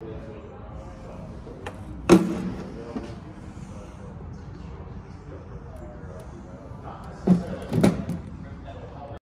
Yeah.